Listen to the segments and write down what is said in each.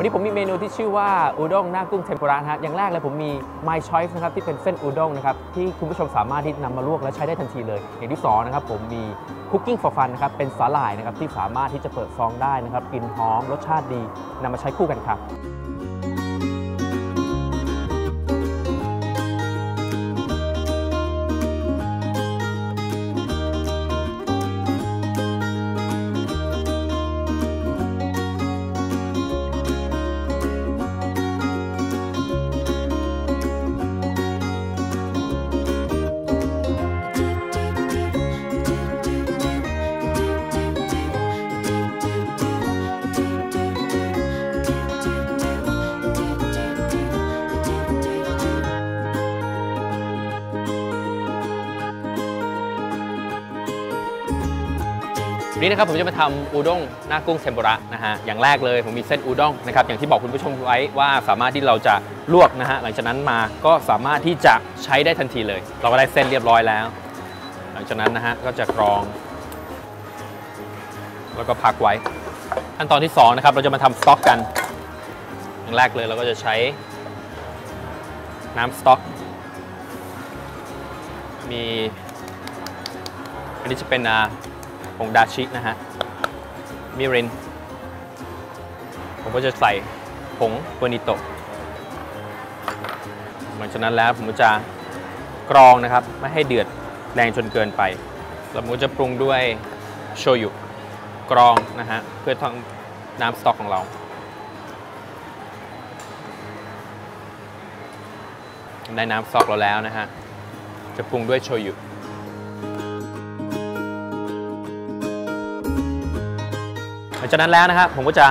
วันนี้ผมมีเมนูที่ชื่อว่าอูด้งหน้ากุ้งเทมปุระนะฮะอย่างแรกเลยผมมี My Choice นะครับที่เป็นเส้นอูด้งนะครับที่คุณผู้ชมสามารถที่นำมาลวกและใช้ได้ทันทีเลย อย่างที่สองนะครับผมมี Cooking for Fun นะครับเป็นสาหร่ายนะครับที่สามารถที่จะเปิดซองได้นะครับกลิ่นหอมรสชาติดีนำมาใช้คู่กันครับ วันนี้นะครับผมจะมาทำอูด้งหน้ากุ้งเทมปุระนะฮะอย่างแรกเลยผมมีเส้นอูด้งนะครับอย่างที่บอกคุณผู้ชมไว้ว่าสามารถที่เราจะลวกนะฮะหลังจากนั้นมาก็สามารถที่จะใช้ได้ทันทีเลย เราก็ได้เส้นเรียบร้อยแล้ว หลังจากนั้นนะฮะก็จะกรอง แล้วก็พักไว้ขั้นตอนที่2นะครับเราจะมาทำสต๊อกกัน อย่างแรกเลยเราก็จะใช้น้ำสต๊อก มีอันนี้จะเป็นอ่า งดาชินะฮะ มิริน ผมก็จะใส่ผงเวานิโตะหลังจากนั้นแล้วผมก็จะกรองนะครับ ไม่ให้เดือดแรงจนเกินไปแล้วผมจะปรุงด้วยโชยุกรองนะฮะ เพื่อทำน้ำสต๊อกของเรา ได้น้ำสต๊อกเราแล้วนะฮะ จะปรุงด้วยโชยุ หลังจากนั้นแล้วนะครับผมก็จะ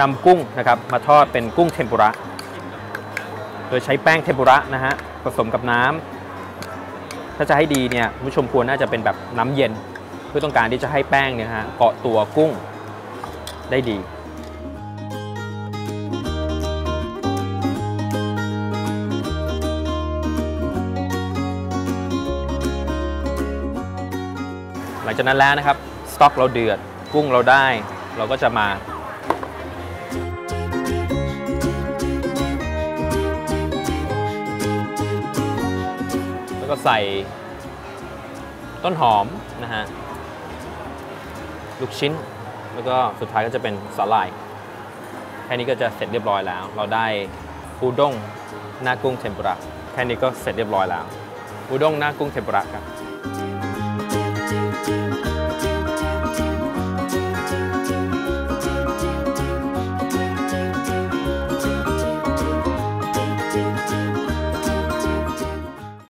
นำกุ้งนะครับมาทอดเป็นกุ้งเทมปุระ โดยใช้แป้งเทมปุระนะฮะผสมกับน้ำถ้าจะให้ดีเนี่ยผู้ชมควรน่าจะเป็นแบบน้ำเย็น เพื่อต้องการที่จะให้แป้งเนี่ยฮะเกาะตัวกุ้งได้ดีหลังจากนั้นแล้วนะครับ สต๊อกเราเดือด กุ้งเราได้ เราก็จะมา แล้วก็ใส่ต้นหอมนะฮะ ลูกชิ้น แล้วก็สุดท้ายก็จะเป็นสาหร่าย แค่นี้ก็จะเสร็จเรียบร้อยแล้ว เราได้อูด้งหน้ากุ้งเทมปุระ แค่นี้ก็เสร็จเรียบร้อยแล้ว อูด้งหน้ากุ้งเทมปุระครับ